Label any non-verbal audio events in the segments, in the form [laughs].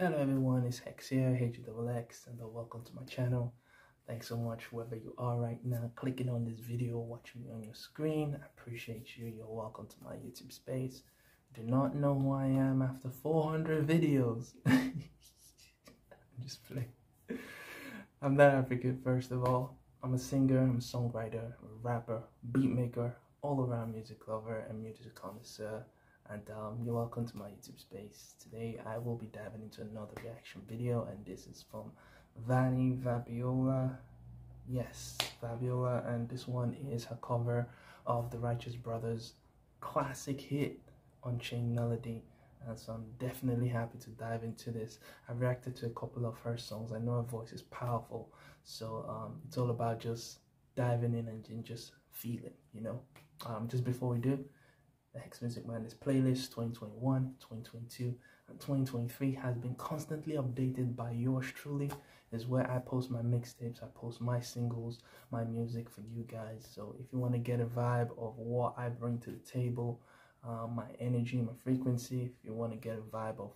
Hello everyone, it's Hexx here, H-double-X, and uh, welcome to my channel. Thanks so much wherever you are right now, clicking on this video, watching me on your screen. I appreciate you. You're welcome to my YouTube space. Do not know who I am after 400 videos. [laughs] I'm just playing. I'm that African, first of all. I'm a singer, I'm a songwriter, a rapper, beat maker, all around music lover and music connoisseur and um, you're welcome to my YouTube space. Today I will be diving into another reaction video and this is from Vanny Vabiola. Yes, Vabiola and this one is her cover of the Righteous Brothers classic hit Unchained Melody and so I'm definitely happy to dive into this. I reacted to a couple of her songs. I know her voice is powerful so um, it's all about just diving in and just feeling, you know. Um, just before we do, the Hexx Music Madness playlist 2021, 2022, and 2023 has been constantly updated by yours truly. Is where I post my mixtapes, I post my singles, my music for you guys. So if you want to get a vibe of what I bring to the table, uh, my energy, my frequency, if you want to get a vibe of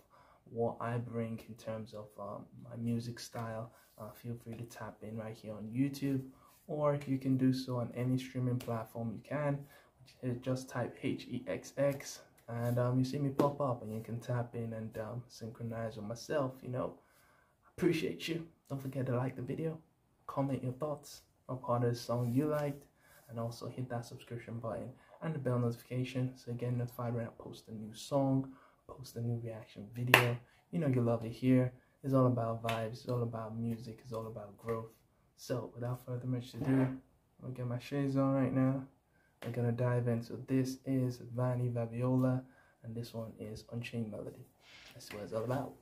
what I bring in terms of um, my music style, uh, feel free to tap in right here on YouTube, or you can do so on any streaming platform you can just type HEXX and um, you see me pop up and you can tap in and um, synchronize with myself, you know. Appreciate you. Don't forget to like the video, comment your thoughts on part of the song you liked, and also hit that subscription button and the bell notification so you get notified when I post a new song, post a new reaction video. You know you love it here. It's all about vibes, it's all about music, it's all about growth. So without further ado, I'm gonna get my shades on right now. We're gonna dive in. So this is Vanny Vabiola, and this one is Unchained Melody. That's what it's all about.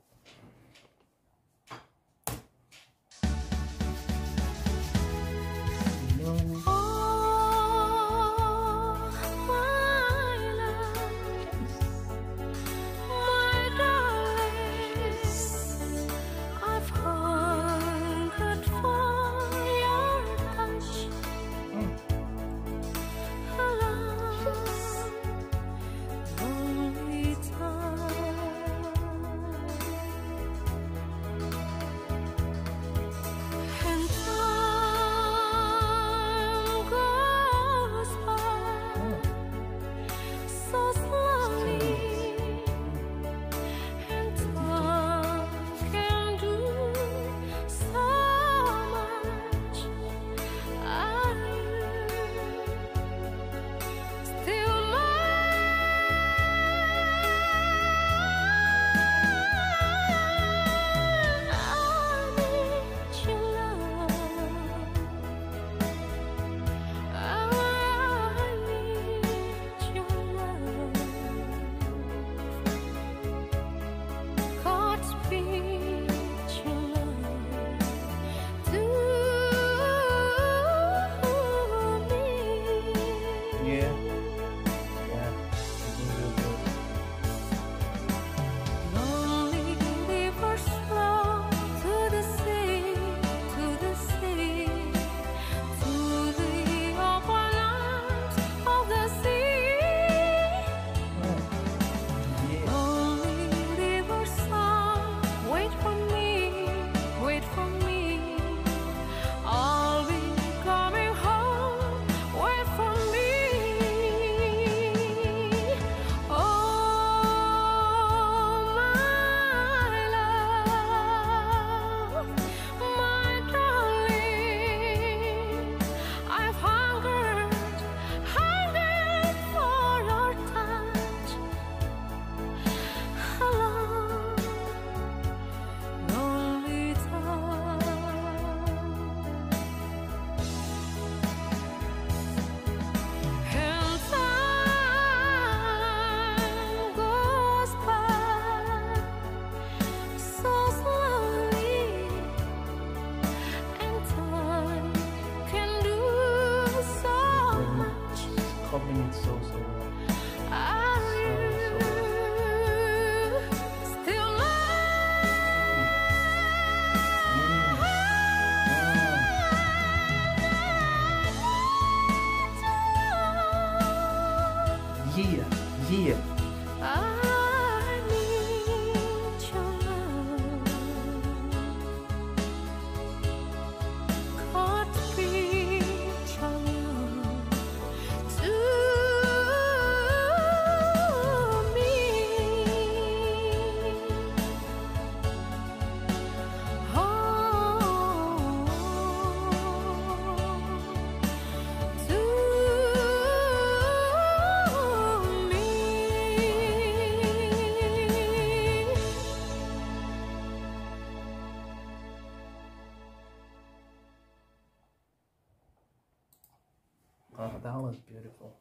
Uh, that was beautiful.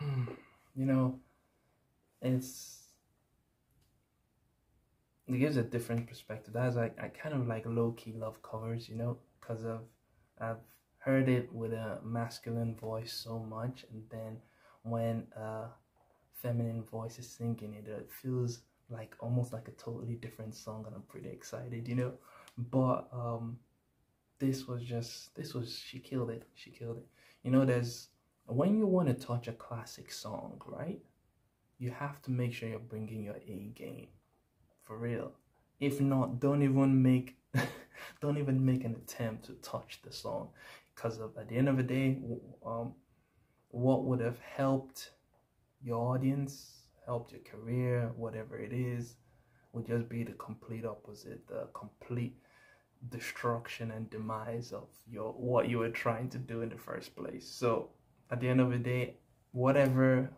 you know, it's it gives a different perspective. That's like I kind of like low key love covers, you know, because of I've heard it with a masculine voice so much, and then when a feminine voice is singing it, it feels like almost like a totally different song, and I'm pretty excited, you know. But um, this was just this was she killed it. She killed it. You know, there's when you want to touch a classic song, right? You have to make sure you're bringing your A game for real. If not, don't even make [laughs] don't even make an attempt to touch the song because at the end of the day, um, what would have helped your audience, helped your career, whatever it is, would just be the complete opposite, the complete destruction and demise of your what you were trying to do in the first place. So at the end of the day, whatever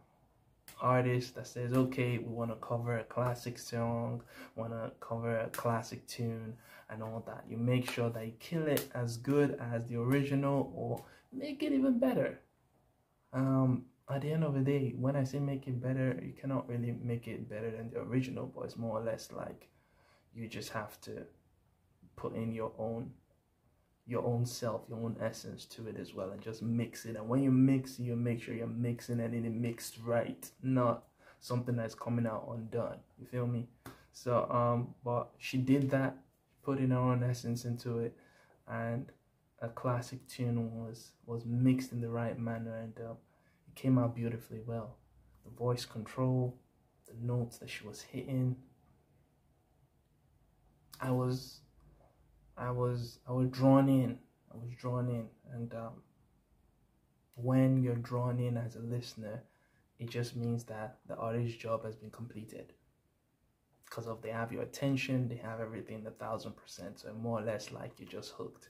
artist that says, okay, we want to cover a classic song, want to cover a classic tune, and all that. You make sure that you kill it as good as the original or make it even better. Um, at the end of the day, when I say make it better, you cannot really make it better than the original, but it's more or less like you just have to put in your own your own self, your own essence to it as well, and just mix it. And when you mix, you make sure you're mixing it and it mixed right, not something that's coming out undone. You feel me? So, um, but she did that, putting her own essence into it, and a classic tune was was mixed in the right manner, and uh, it came out beautifully well. The voice control, the notes that she was hitting. I was I was I was drawn in. I was drawn in, and um, when you're drawn in as a listener, it just means that the artist's job has been completed. Because of they have your attention, they have everything a thousand percent. So more or less like you're just hooked.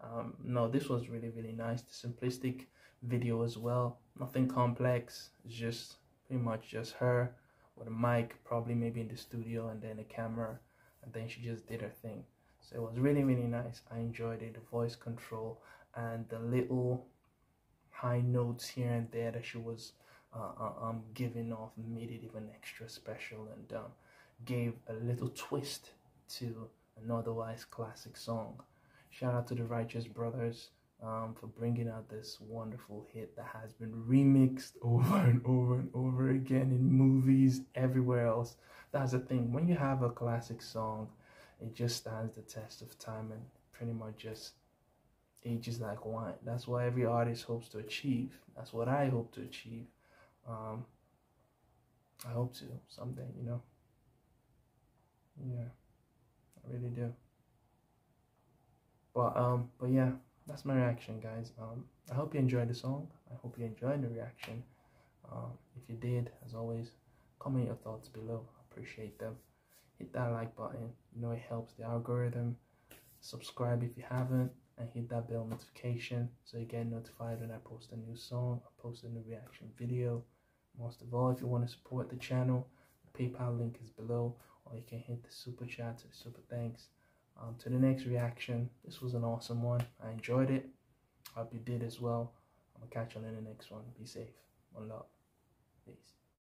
Um, no, this was really really nice. The simplistic video as well. Nothing complex. It's just pretty much just her with a mic, probably maybe in the studio, and then a camera, and then she just did her thing. So it was really, really nice. I enjoyed it. The voice control and the little high notes here and there that she was uh, uh, um, giving off made it even extra special and um, gave a little twist to an otherwise classic song. Shout out to the Righteous Brothers um, for bringing out this wonderful hit that has been remixed [laughs] over and over and over again in movies everywhere else. That's the thing. When you have a classic song it just stands the test of time and pretty much just ages like wine. That's what every artist hopes to achieve. That's what I hope to achieve. Um, I hope to someday, you know. Yeah, I really do. But um, but yeah, that's my reaction, guys. Um, I hope you enjoyed the song. I hope you enjoyed the reaction. Um, if you did, as always, comment your thoughts below. Appreciate them hit that like button. You know it helps the algorithm. Subscribe if you haven't and hit that bell notification so you get notified when i post a new song or post a new reaction video. Most of all if you want to support the channel the paypal link is below or you can hit the super chat the super thanks. Um, to the next reaction this was an awesome one. I enjoyed it. Hope you did as well. I'm gonna catch you on in the next one. Be safe. One love. Peace